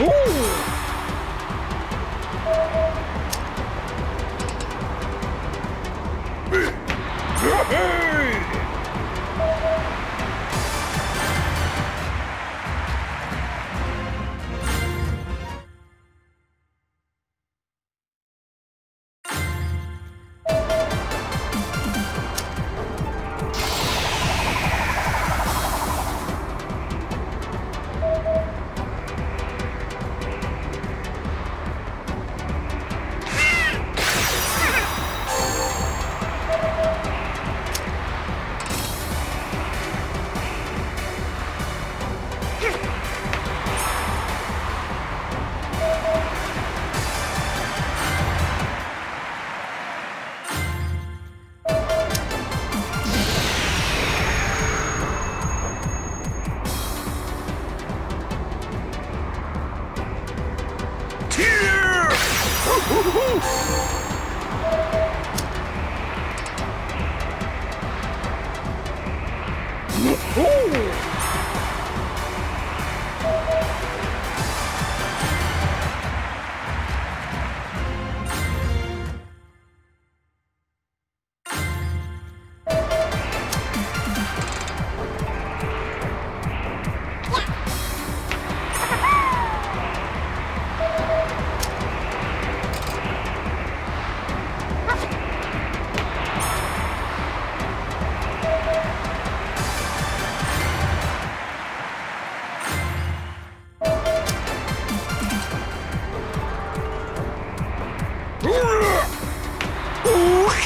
哦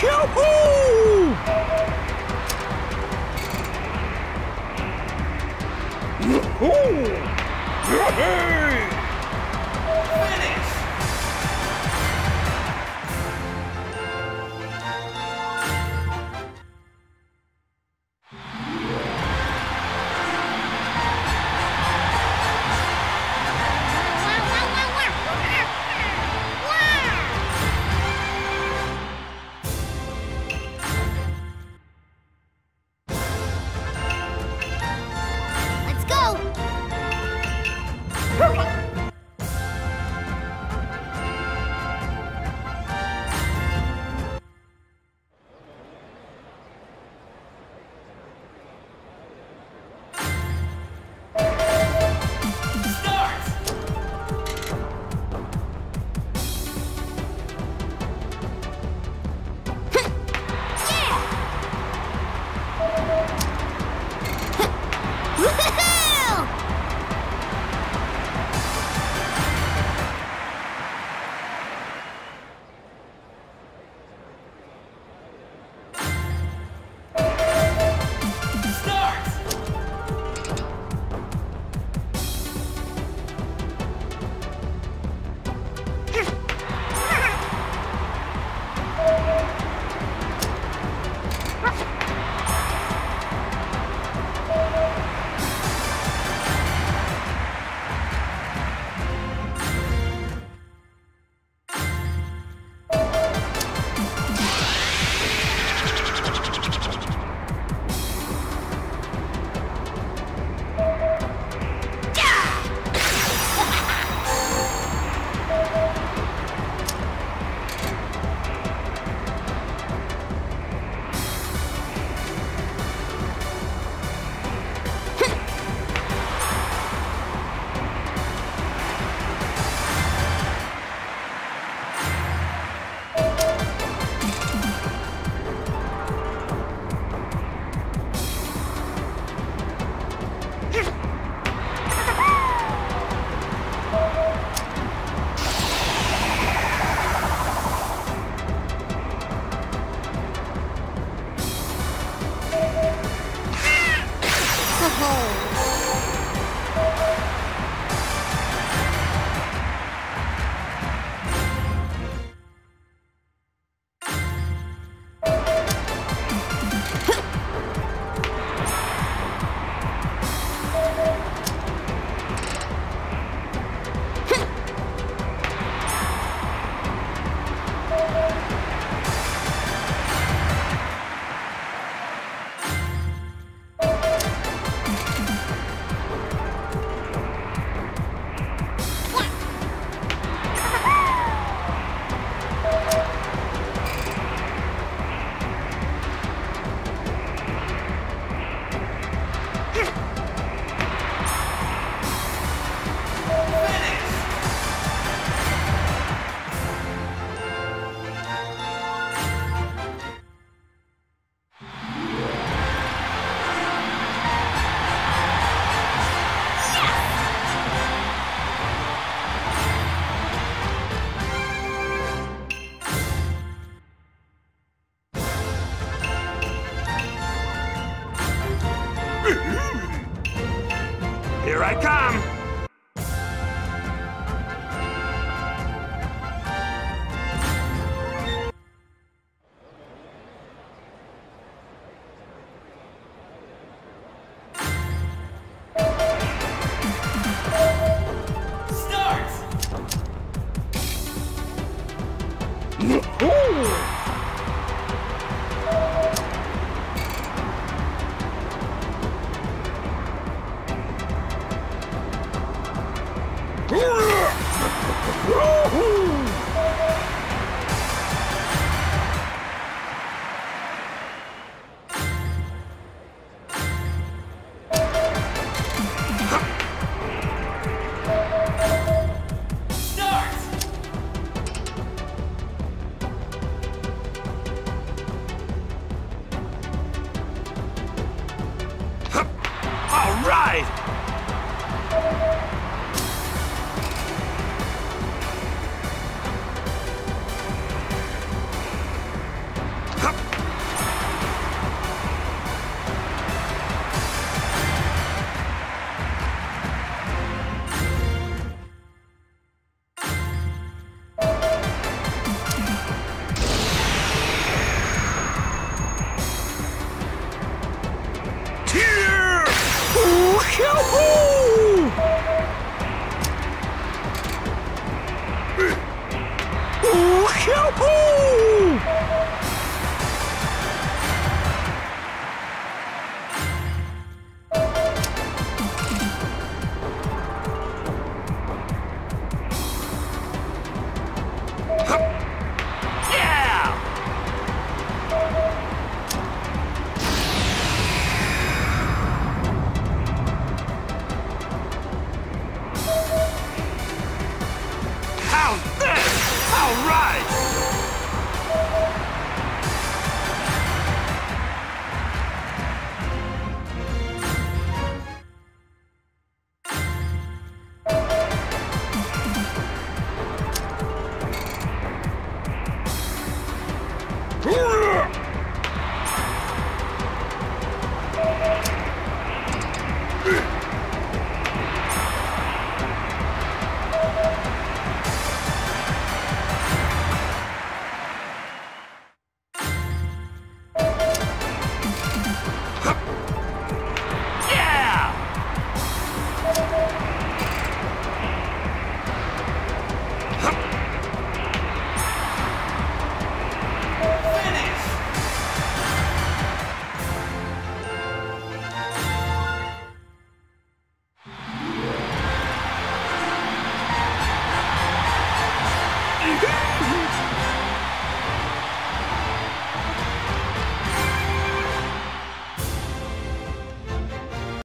Let's Hurry! Hooray!